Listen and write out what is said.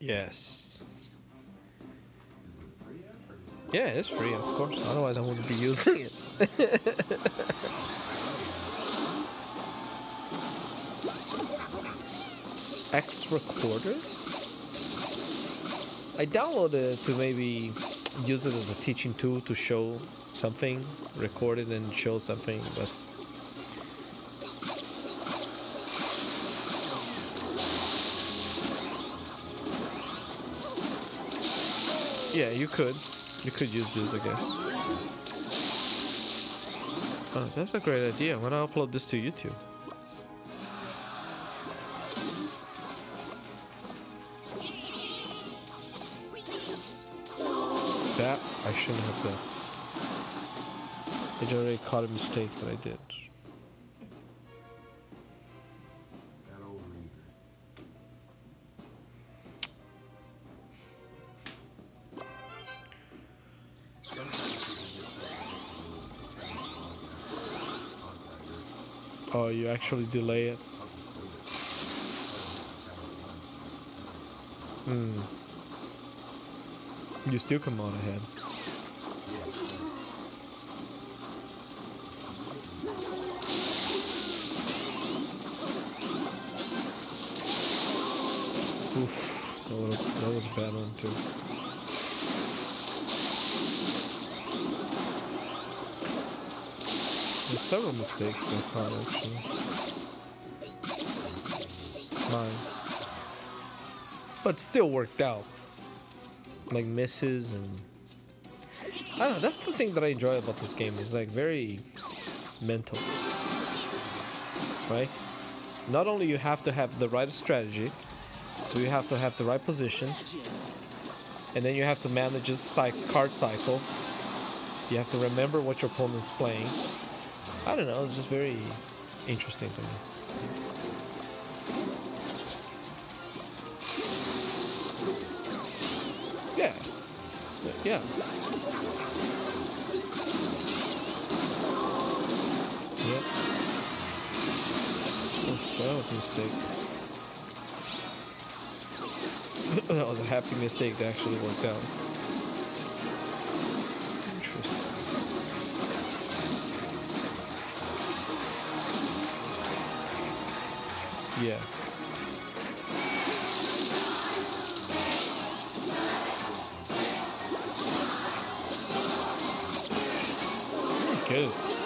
Yes. Yeah, it's free, of course. Otherwise, I wouldn't be using it. X Recorder? I downloaded it to maybe use it as a teaching tool to show something, record it and show something, but Yeah, you could. You could use this, I guess. Oh, that's a great idea. I'm gonna upload this to YouTube. That I shouldn't have done. I already caught a mistake that I did. Oh, you actually delay it. Hmm. You still come on ahead. Oof, that was, that was a bad one too. Several mistakes I caught actually. Mine. But still worked out. Like misses and I don't know, that's the thing that I enjoy about this game. It's like very mental. Right? Not only you have to have the right strategy, so you have to have the right position, and then you have to manage this card cycle. You have to remember what your opponent's playing. I don't know, it's just very interesting to me. Yeah. Yeah. Yep. Oof, that was a mistake. that was a happy mistake that actually worked out. Yeah. Good.